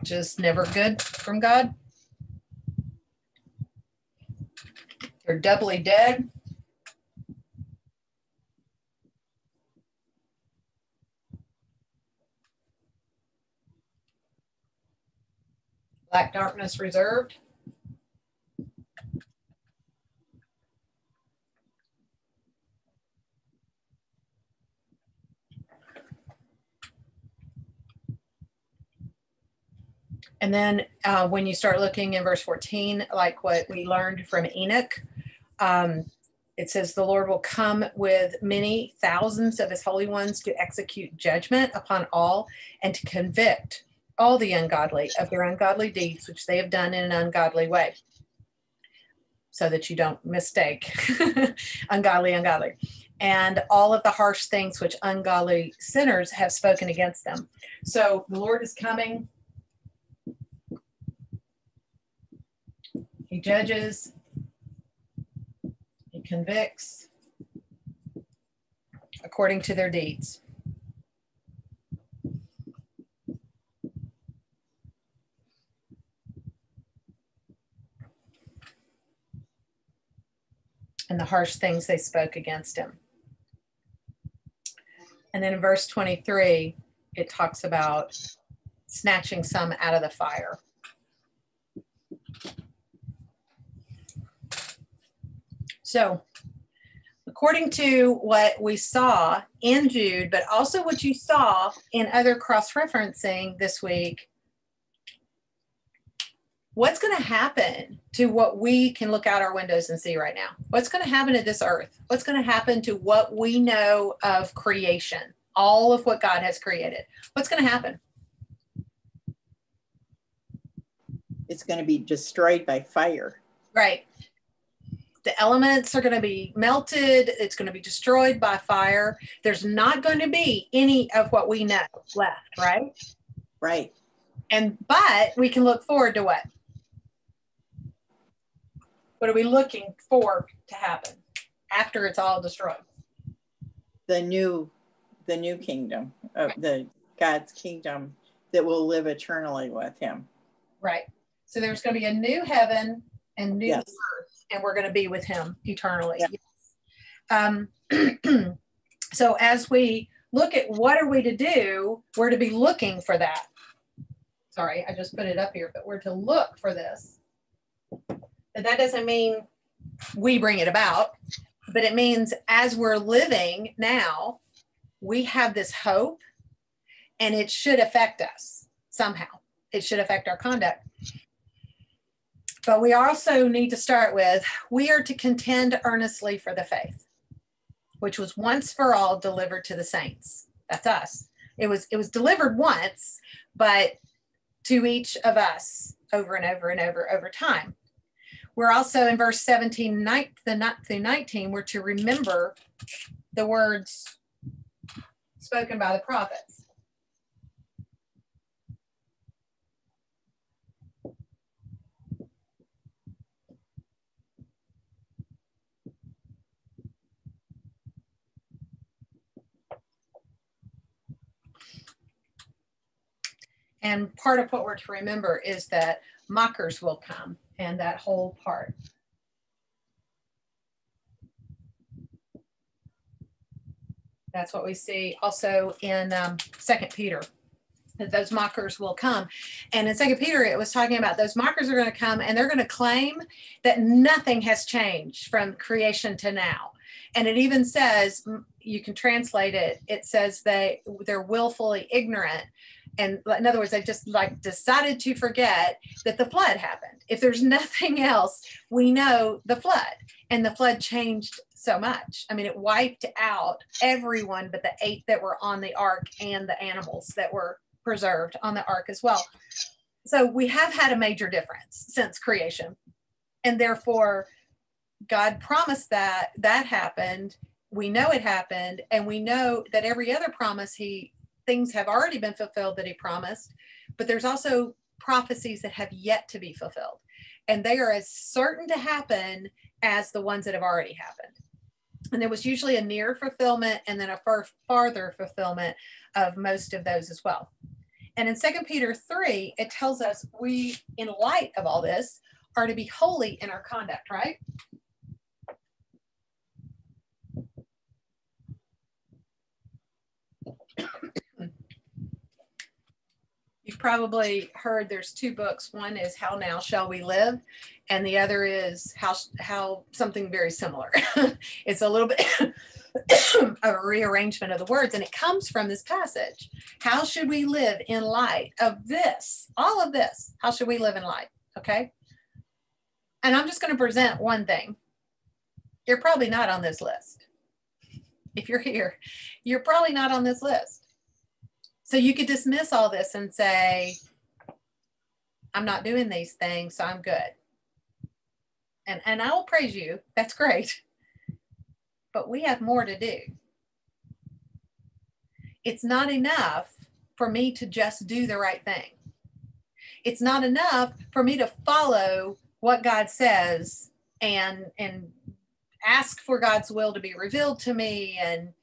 which is never good from God. They're doubly dead. Black darkness reserved. And then uh, when you start looking in verse 14, like what we learned from Enoch, um, it says, The Lord will come with many thousands of his holy ones to execute judgment upon all and to convict all the ungodly of their ungodly deeds, which they have done in an ungodly way. So that you don't mistake [laughs] ungodly, ungodly. And all of the harsh things which ungodly sinners have spoken against them. So the Lord is coming He judges, he convicts according to their deeds. And the harsh things they spoke against him. And then in verse 23, it talks about snatching some out of the fire. So, according to what we saw in Jude, but also what you saw in other cross referencing this week, what's going to happen to what we can look out our windows and see right now? What's going to happen to this earth? What's going to happen to what we know of creation? All of what God has created. What's going to happen? It's going to be destroyed by fire. Right the elements are going to be melted it's going to be destroyed by fire. There's not going to be any of what we know left right? Right. And but we can look forward to what? What are we looking for to happen after it's all destroyed? The new the new kingdom of the god's kingdom that will live eternally with him. Right. So there's going to be a new heaven and new yes. earth and we're going to be with him eternally. Yeah. Um, [clears throat] so as we look at what are we to do, we're to be looking for that. Sorry, I just put it up here, but we're to look for this. But that doesn't mean we bring it about, but it means as we're living now, we have this hope and it should affect us somehow. It should affect our conduct. But we also need to start with we are to contend earnestly for the faith, which was once for all delivered to the saints. That's us. It was it was delivered once, but to each of us over and over and over over time. We're also in verse 17 the through 19, we're to remember the words spoken by the prophets. And part of what we're to remember is that mockers will come and that whole part. That's what we see also in um, Second Peter. That those mockers will come, and in Second Peter, it was talking about those mockers are going to come and they're going to claim that nothing has changed from creation to now. And it even says, you can translate it. It says they they're willfully ignorant and in other words they just like decided to forget that the flood happened. If there's [laughs] nothing else we know the flood. And the flood changed so much. I mean it wiped out everyone but the eight that were on the ark and the animals that were preserved on the ark as well. So we have had a major difference since creation. And therefore god promised that that happened. We know it happened. And we know that every other promise he things have already been fulfilled that he promised, but there's also prophecies that have yet to be fulfilled. And they are as certain to happen as the ones that have already happened. And there was usually a near fulfillment and then a far farther fulfillment of most of those as well. And in Second Peter 3, it tells us we, in light of all this, are to be holy in our conduct, right? Probably heard there's two books. One is How Now Shall We Live, and the other is How How something very similar. [laughs] it's a little bit [coughs] a rearrangement of the words, and it comes from this passage. How should we live in light of this? All of this. How should we live in light? Okay. And I'm just going to present one thing. You're probably not on this list. If you're here, you're probably not on this list so you could dismiss all this and say, I'm not doing these things, so I'm good. And, and I will praise you. That's great. But we have more to do. It's not enough for me to just do the right thing. It's not enough for me to follow what God says and and ask for God's will to be revealed to me and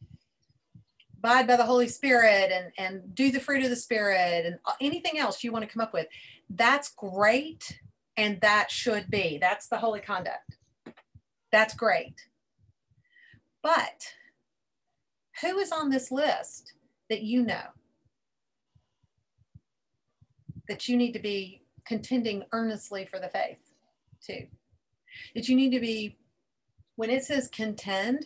abide by the Holy Spirit and, and do the fruit of the Spirit and anything else you want to come up with. That's great. And that should be. That's the holy conduct. That's great. But who is on this list that you know that you need to be contending earnestly for the faith too? That you need to be, when it says contend,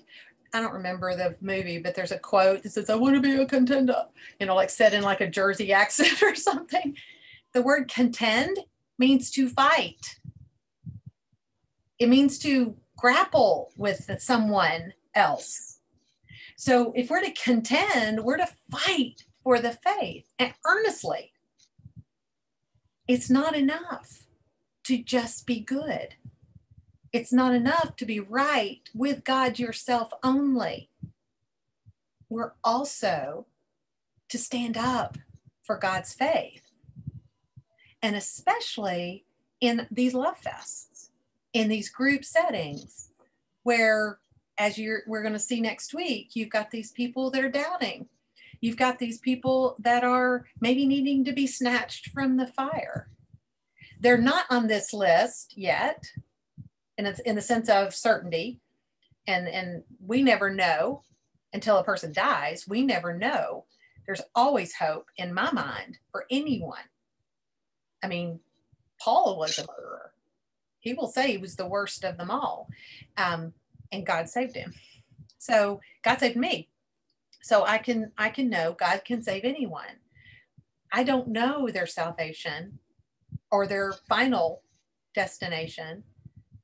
I don't remember the movie, but there's a quote that says, I want to be a contender, you know, like said in like a Jersey [laughs] accent or something. The word contend means to fight, it means to grapple with someone else. So if we're to contend, we're to fight for the faith and earnestly. It's not enough to just be good. It's not enough to be right with God yourself only. We're also to stand up for God's faith. And especially in these love fests, in these group settings, where, as you're, we're going to see next week, you've got these people that are doubting. You've got these people that are maybe needing to be snatched from the fire. They're not on this list yet, in, a, in the sense of certainty. And and we never know until a person dies. We never know. There's always hope in my mind for anyone. I mean paul was a murderer. He will say he was the worst of them all. Um, and god saved him. So god saved me. So i can i can know god can save anyone. I don't know their salvation or their final destination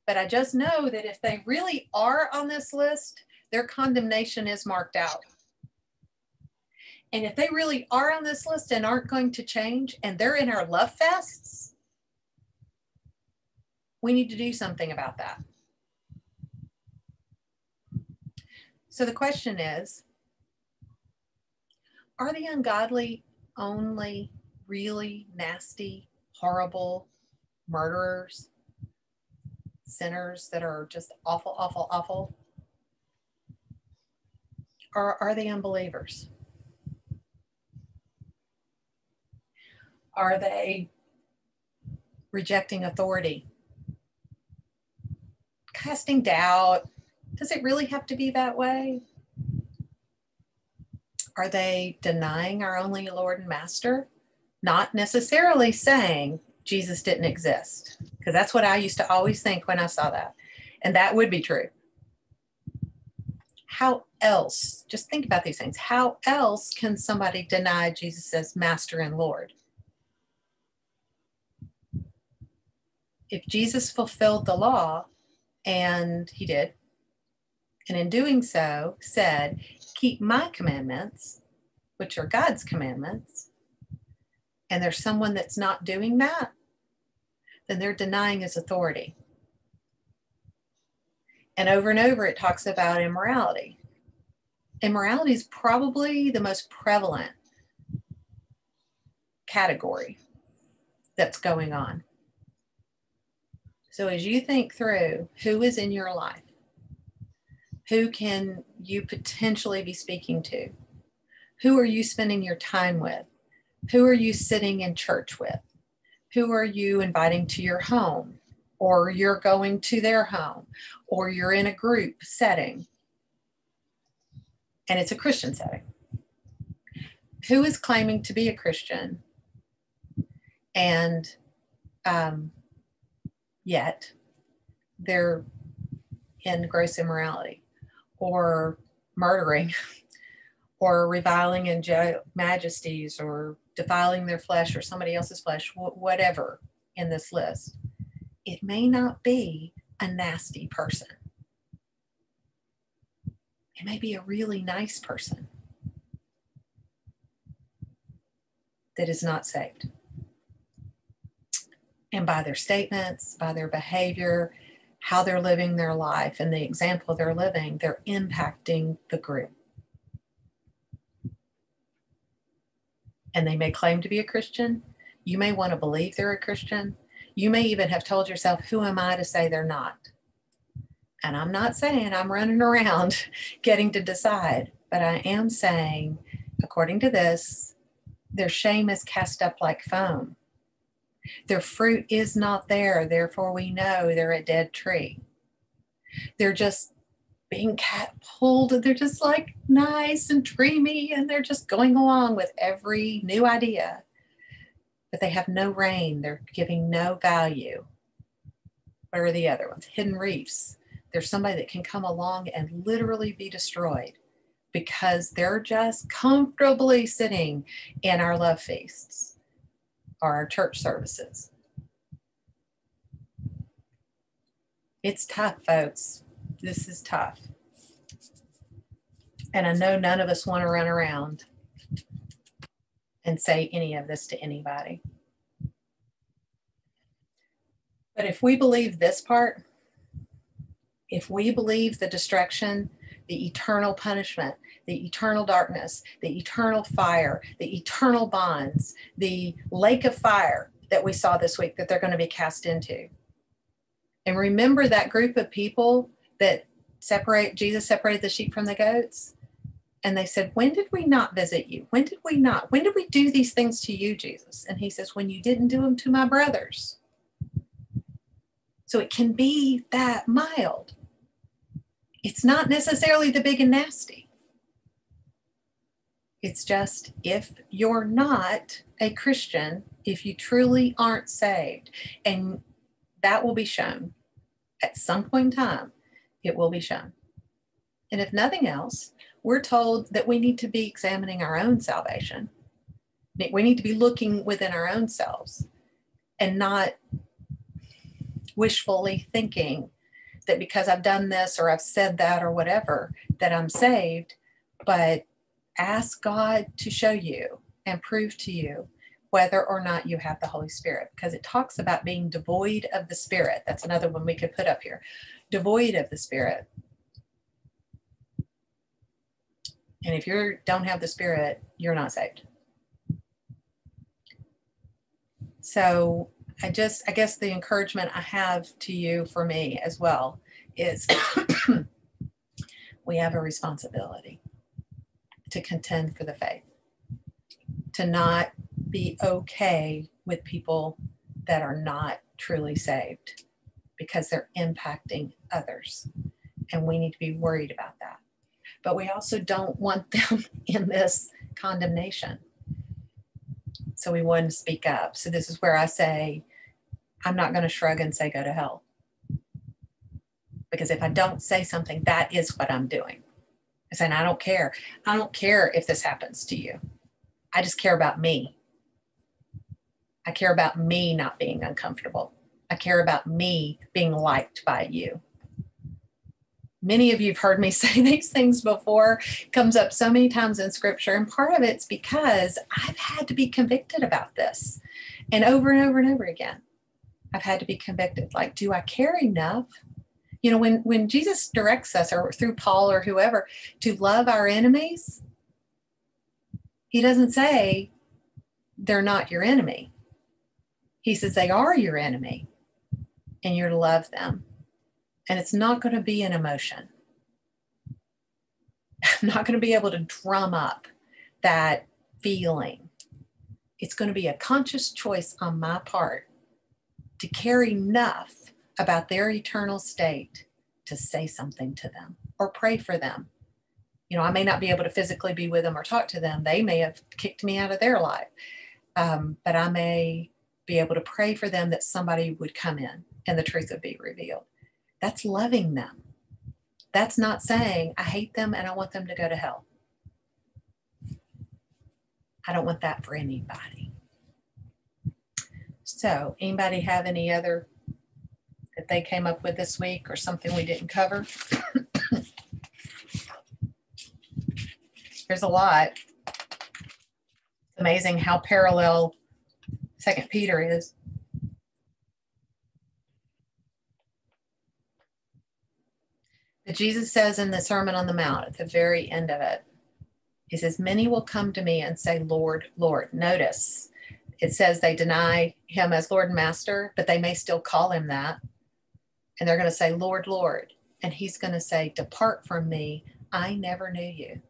but I just know that if they really are on this list, their condemnation is marked out. And if they really are on this list and aren't going to change and they're in our love fests, we need to do something about that. So the question is Are the ungodly only really nasty, horrible murderers? Sinners that are just awful, awful, awful? Or are they unbelievers? Are they rejecting authority? Casting doubt. Does it really have to be that way? Are they denying our only Lord and Master? Not necessarily saying Jesus didn't exist, because that's what I used to always think when I saw that. And that would be true. How else, just think about these things, how else can somebody deny Jesus as Master and Lord? If Jesus fulfilled the law, and he did, and in doing so said, Keep my commandments, which are God's commandments, and there's someone that's not doing that, then they're denying his authority. And over and over, it talks about immorality. Immorality is probably the most prevalent category that's going on. So, as you think through who is in your life, who can you potentially be speaking to? Who are you spending your time with? Who are you sitting in church with? Who are you inviting to your home? Or you're going to their home? Or you're in a group setting? And it's a Christian setting. Who is claiming to be a Christian? And um, yet they're in gross immorality or murdering [laughs] or reviling in majesties or defiling their flesh or somebody else's flesh, whatever in this list, it may not be a nasty person. It may be a really nice person that is not saved. And by their statements, by their behavior, how they're living their life, and the example they're living, they're impacting the group. And they may claim to be a Christian. You may want to believe they're a Christian. You may even have told yourself, Who am I to say they're not? And I'm not saying I'm running around [laughs] getting to decide, but I am saying, according to this, their shame is cast up like foam. Their fruit is not there, therefore, we know they're a dead tree. They're just being cat pulled. They're just like nice and dreamy and they're just going along with every new idea. But they have no rain, they're giving no value. What are the other ones? Hidden reefs. There's somebody that can come along and literally be destroyed because they're just comfortably sitting in our love feasts or our church services. It's tough, folks this is tough. And I know none of us want to run around and say any of this to anybody. But if we believe this part, if we believe the destruction, the eternal punishment, the eternal darkness, the eternal fire, the eternal bonds, the lake of fire that we saw this week that they're going to be cast into. And remember that group of people that separate Jesus separated the sheep from the goats. And they said, When did we not visit you? When did we not? When did we do these things to you, Jesus? And he says, When you didn't do them to my brothers. So it can be that mild. It's not necessarily the big and nasty. It's just if you're not a Christian, if you truly aren't saved, and that will be shown at some point in time it will be shown. And if nothing else, we're told that we need to be examining our own salvation. We need to be looking within our own selves and not wishfully thinking that because I've done this or I've said that or whatever, that I'm saved. But ask God to show you and prove to you whether or not you have the Holy Spirit, because it talks about being devoid of the Spirit. That's another one we could put up here devoid of the Spirit. And if you don't have the Spirit, you're not saved. So I just, I guess the encouragement I have to you for me as well is [coughs] we have a responsibility to contend for the faith, to not be okay with people that are not truly saved because they're impacting others. And we need to be worried about that. But we also don't want them [laughs] in this condemnation. So we want to speak up. So this is where I say, I'm not going to shrug and say, go to hell. Because if I don't say something, that is what I'm doing. I'm saying, I don't care. I don't care if this happens to you. I just care about me. I care about me not being uncomfortable. I care about me being liked by you. Many of you have heard me [laughs] say these things before, it comes up so many times in scripture. And part of it's because I've had to be convicted about this. And over and over and over again, I've had to be convicted. Like, do I care enough? You know, when, when Jesus directs us, or through Paul or whoever, to love our enemies, he doesn't say they're not your enemy. He says they are your enemy and to love them. And it's not going to be an emotion. I'm [laughs] not going to be able to drum up that feeling. It's going to be a conscious choice on my part to care enough about their eternal state to say something to them or pray for them. You know, I may not be able to physically be with them or talk to them. They may have kicked me out of their life, um, but I may be able to pray for them that somebody would come in and the truth would be revealed. That's loving them. That's not saying, I hate them and I want them to go to hell. I don't want that for anybody. So, anybody have any other that they came up with this week or something we didn't cover? [coughs] There's a lot. Amazing how parallel Second Peter is. But Jesus says in the Sermon on the Mount at the very end of it, He says, Many will come to me and say, Lord, Lord. Notice it says they deny Him as Lord and Master, but they may still call Him that. And they're going to say, Lord, Lord. And He's going to say, Depart from me. I never knew you.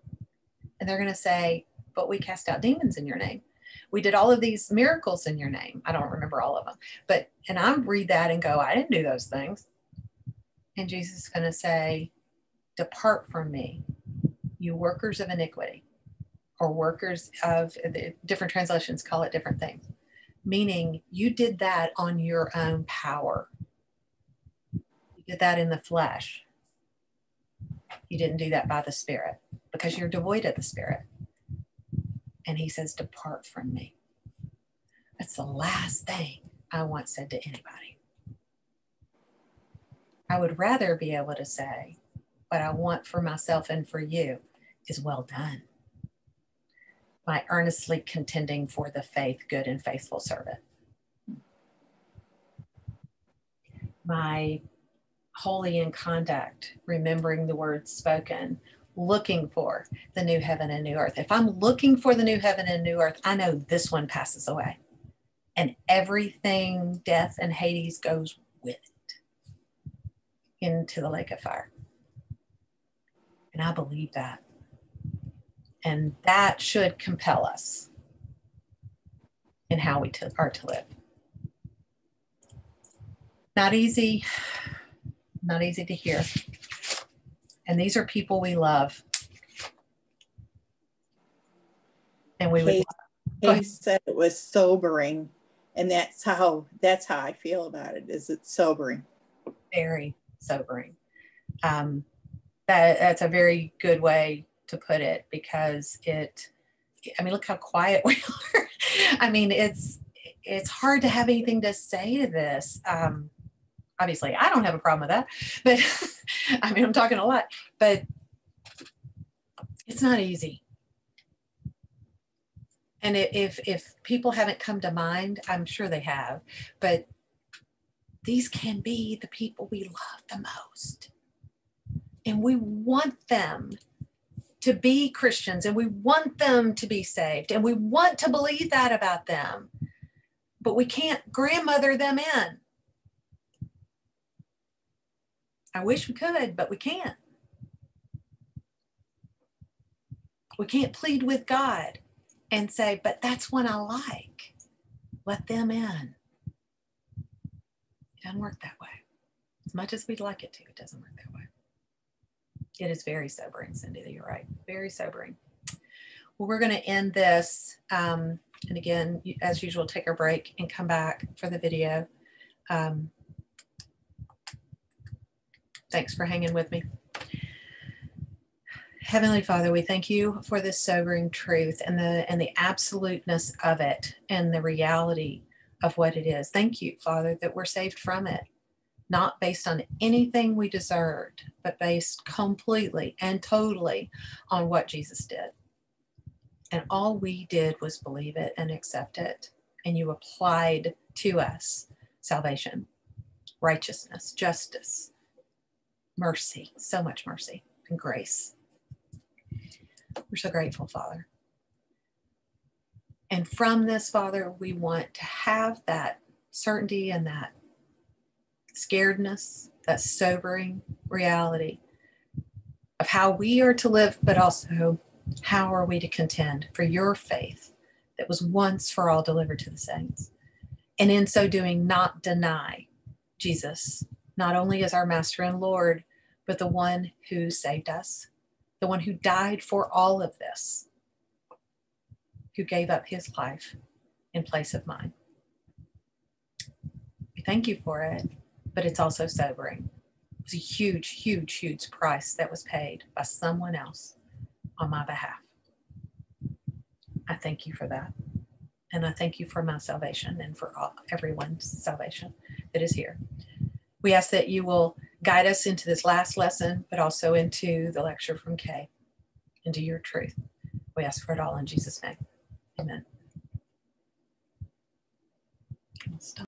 And they're going to say, But we cast out demons in your name. We did all of these miracles in your name. I don't remember all of them. But, and I read that and go, I didn't do those things. And Jesus is going to say, Depart from me, you workers of iniquity, or workers of different translations call it different things, meaning you did that on your own power. You did that in the flesh. You didn't do that by the Spirit because you're devoid of the Spirit. And he says, Depart from me. That's the last thing I want said to anybody. I would rather be able to say, what I want for myself and for you is well done. My earnestly contending for the faith, good and faithful servant. My holy in conduct, remembering the words spoken, looking for the new heaven and new earth. If I'm looking for the new heaven and new earth, I know this one passes away. And everything, death and Hades goes with it into the lake of fire. And I believe that. And that should compel us in how we to, are to live. Not easy, [sighs] not easy to hear. And these are people we love. And we would. He said it was sobering, and that's how that's how I feel about it. Is it sobering? Very sobering. Um, that that's a very good way to put it because it. I mean, look how quiet [laughs] we are. I mean, it's it's hard to have anything to say to this. Um, obviously, I don't have a problem with that, but [laughs] I mean, I'm talking a lot, but it's not easy. And if if people haven't come to mind, I'm sure they have, but these can be the people we love the most. And we want them to be Christians and we want them to be saved and we want to believe that about them. But we can't grandmother them in. I wish we could, but we can't. We can't plead with God and say, but that's one I like. Let them in. It doesn't work that way. As much as we'd like it to, it doesn't work that way. It is very sobering, Cindy, that you're right. Very sobering. Well, we're going to end this. Um, and again, as usual, take our break and come back for the video. Um, thanks for hanging with me. Heavenly Father, we thank you for this sobering truth and the and the absoluteness of it and the reality of what it is. Thank you, Father, that we're saved from it, not based on anything we deserved, but based completely and totally on what Jesus did. And all we did was believe it and accept it. And you applied to us salvation, righteousness, justice, mercy, so much mercy and grace. We're so grateful, Father. And from this, Father, we want to have that certainty and that scaredness, that sobering reality of how we are to live, but also how are we to contend for your faith that was once for all delivered to the saints? And in so doing, not deny Jesus, not only as our master and Lord, but the one who saved us, the one who died for all of this, who gave up his life in place of mine. We thank you for it, but it's also sobering. It was a huge, huge, huge price that was paid by someone else on my behalf. I thank you for that. And I thank you for my salvation and for all, everyone's salvation that is here. We ask that you will guide us into this last lesson, but also into the lecture from Kay, into your truth. We ask for it all in Jesus' name. Amen. Stop.